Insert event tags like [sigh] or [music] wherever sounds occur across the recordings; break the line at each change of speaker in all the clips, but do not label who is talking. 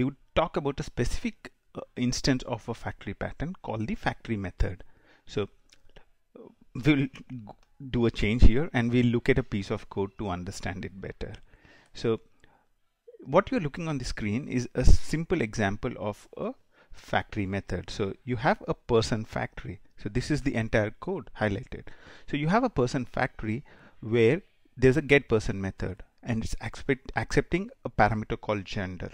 we would talk about a specific uh, instance of a factory pattern called the factory method. So we'll do a change here and we'll look at a piece of code to understand it better. So what you're looking on the screen is a simple example of a factory method. So you have a person factory. So this is the entire code highlighted. So you have a person factory where there's a get person method and it's accepting a parameter called gender.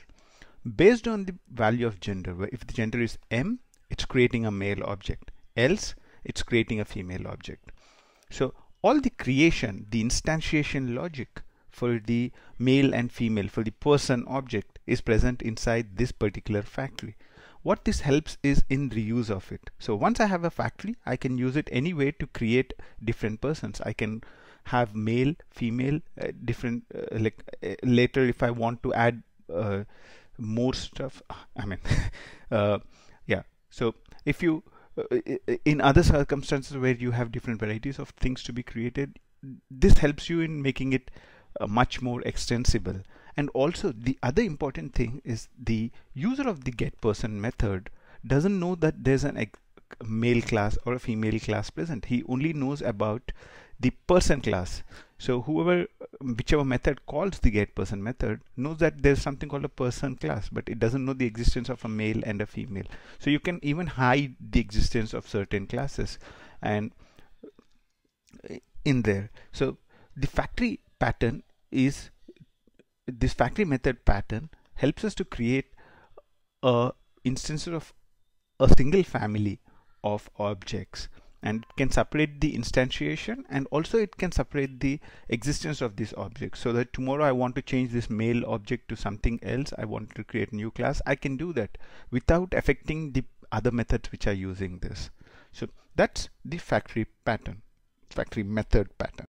Based on the value of gender, where if the gender is M, it's creating a male object. Else, it's creating a female object. So all the creation, the instantiation logic for the male and female, for the person object is present inside this particular factory. What this helps is in reuse of it. So once I have a factory, I can use it anyway to create different persons. I can have male, female, uh, different, uh, like uh, later if I want to add uh, more stuff, [laughs] I mean, [laughs] uh, yeah. So if you uh, in other circumstances where you have different varieties of things to be created this helps you in making it uh, much more extensible. And also the other important thing is the user of the get person method doesn't know that there's an male class or a female class present. He only knows about the person class. So whoever whichever method calls the get person method knows that there's something called a person class but it doesn't know the existence of a male and a female. So you can even hide the existence of certain classes and in there. So the factory pattern is this factory method pattern helps us to create a instance of a single family of objects and can separate the instantiation and also it can separate the existence of this object. So that tomorrow I want to change this male object to something else. I want to create a new class. I can do that without affecting the other methods which are using this. So that's the factory pattern factory method pattern